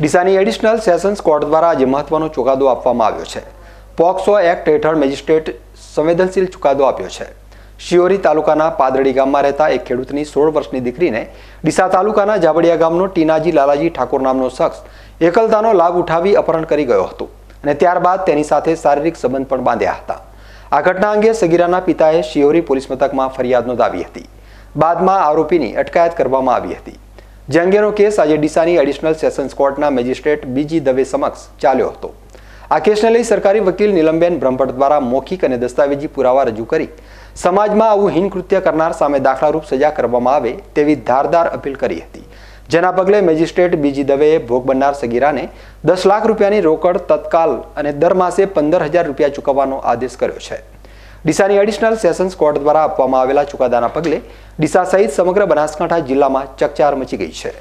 ડીસાની additional sessions court દ્વારા આજે મહત્વનો ચુકાદો આપવામાં આવ્યો છે. પોક્સો એક્ટ હેઠળ મેજિસ્ટ્રેટ સંવેદનશીલ ચુકાદો આપ્યો છે. શિયોરી તાલુકાના પાદરડી ગામમાં રહેતા એક ખેડૂતની સોળ વર્ષની દીકરીને ડીસા તાલુકાના જાબડિયા ગામનો ટીનાજી લાલાજી ઠાકોર નામનો શખ્સ એકલતાનો લાભ ઉઠાવી અપહરણ કરી ગયો હતો અને ત્યારબાદ તેની સાથે શારીરિક સંબંધ પણ બાંધ્યા હતા. આ ઘટના અંગે સગીરાના પિતાએ શિયોરી પોલીસ મથકમાં ફરિયાદ નોંધાવી હતી. બાદમાં આરોપીની અટકાયત કરવામાં આવી હતી. જે અંગેનો કેસ આજે ડીસાની એડિશનલ સેશન્સ કોર્ટના મેજિસ્ટ્રેટ બીજી દવે સમક્ષ ચાલ્યો હતો. આ કેસને લઈ સરકારી વકીલ નીલમબેન બ્રહ્મભટ્ટ દ્વારા મૌખિક અને દસ્તાવેજી પુરાવા રજૂ કરી સમાજમાં આવું હિનકૃત્ય કરનાર સામે દાખલારૂપ સજા કરવામાં આવે તેવી ધારદાર અપીલ કરી હતી. જેના પગલે મેજિસ્ટ્રેટ બીજી દવેએ ભોગ બનનાર સગીરાને દસ લાખ રૂપિયાની રોકડ તત્કાલ અને દર માસે પંદર હજાર રૂપિયા ચૂકવવાનો આદેશ કર્યો છે. ડીસાની એડિશનલ સેશન્સ કોર્ટ દ્વારા આપવામાં આવેલા ચુકાદાના પગલે ડીસા સહિત સમગ્ર બનાસકાંઠા જિલ્લામાં ચકચાર મચી ગઈ છે.